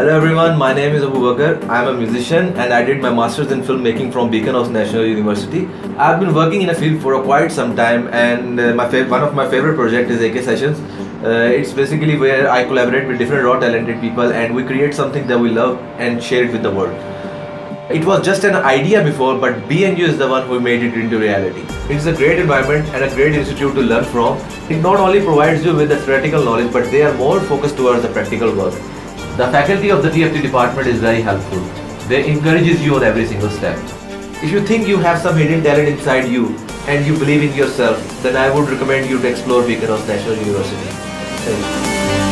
Hello everyone, my name is Abubakar. I am a musician and I did my masters in filmmaking from Beaconhouse National University. I've been working in a field for quite some time and uh, my one of my favorite projects is AK Sessions. Uh, it's basically where I collaborate with different raw talented people and we create something that we love and share it with the world. It was just an idea before, but BNU is the one who made it into reality. It is a great environment and a great institute to learn from. It not only provides you with the theoretical knowledge, but they are more focused towards the practical work. The faculty of the TFT department is very helpful. They encourages you on every single step. If you think you have some hidden talent inside you and you believe in yourself, then I would recommend you to explore House National University. Thank you.